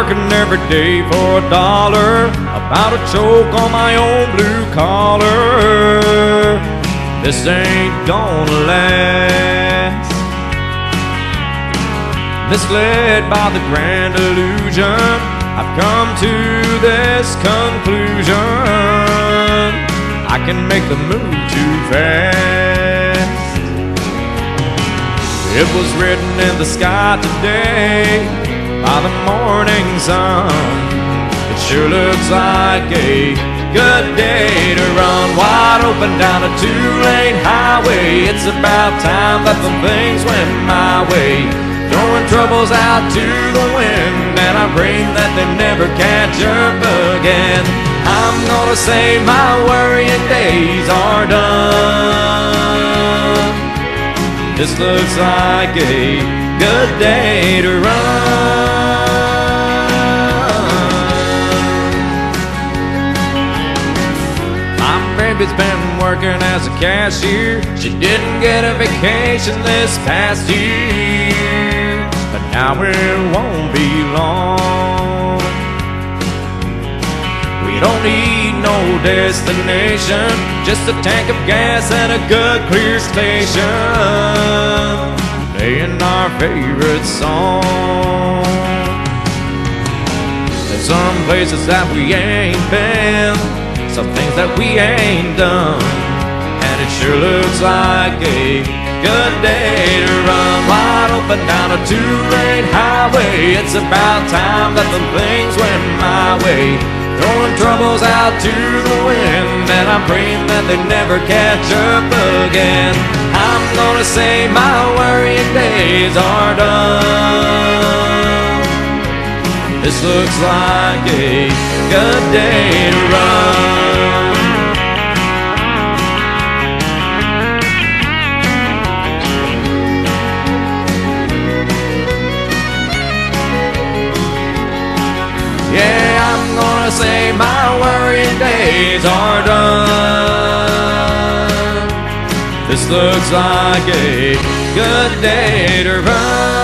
working every day for a dollar, about to choke on my own blue collar. This ain't gonna last. Misled by the grand illusion, I've come to this conclusion. I can make the move too fast. It was written in the sky today by the morning sun. It sure looks like a good day to run wide open down a two-lane highway. It's about time that the things went my way. Throwing troubles out to the wind, and I pray that they never catch up again. I'm gonna say my worrying days are done. This looks like a good day to run. Baby's been working as a cashier. She didn't get a vacation this past year, but now it won't be long. We don't need no destination, just a tank of gas and a good clear station. Playing our favorite song. There's some places that we ain't been, some things that we ain't done. And it sure looks like a good day to run wide open down a two-lane highway. It's about time that the things went my way. Throwing troubles out to the wind, and I'm praying that they never catch up again. I'm gonna say my worrying days are done. This looks like a good day to run. Yeah, I'm gonna say my worrying days are done. This looks like a good day to run.